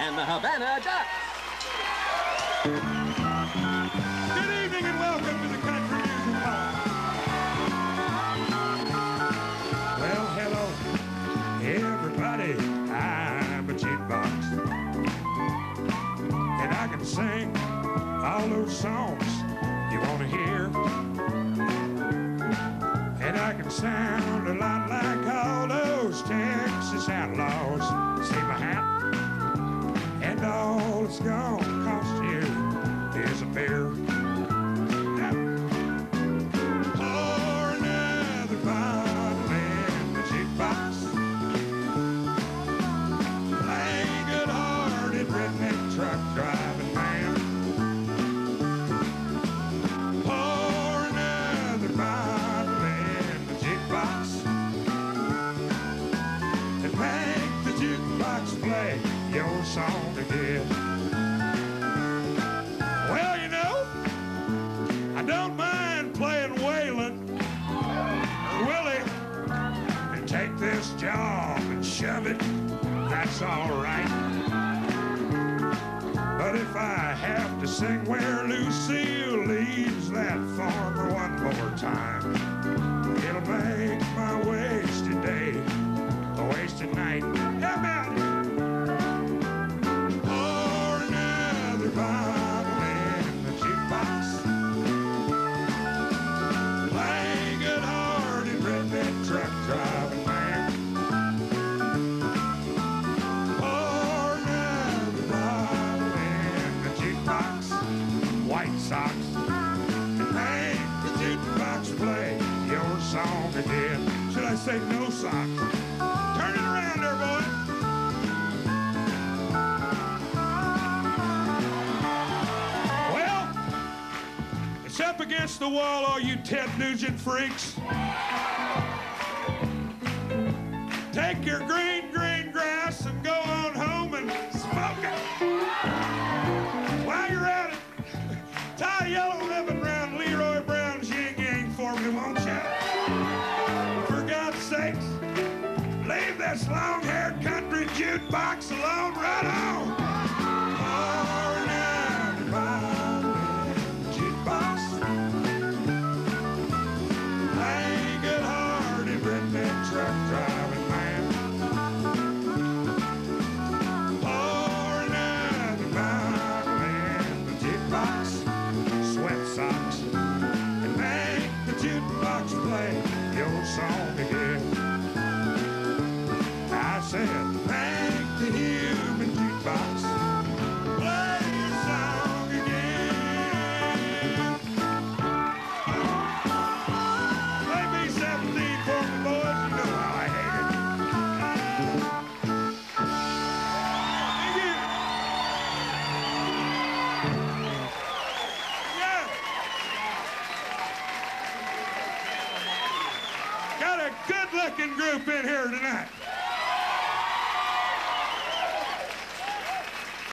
and the Havana Ducks. Good evening and welcome to the Country Music Hall. Well, hello, everybody. I'm a jukebox. And I can sing all those songs you want to hear. And I can sound a lot like play your song again. Well, you know, I don't mind playing Waylon Willie and take this job and shove it. That's all right. But if I have to sing where Lucille leaves that farmer one more time, it'll make my wasted say no? Turn it around there, boy. Well, it's up against the wall, all you Ted Nugent freaks. Take your green, leave this long-haired country jukebox alone right on. Said, make the human jukebox play song again. Play B-17 for me, boys. Know how I hate it. Thank. Yeah. Got a good-looking group in here tonight.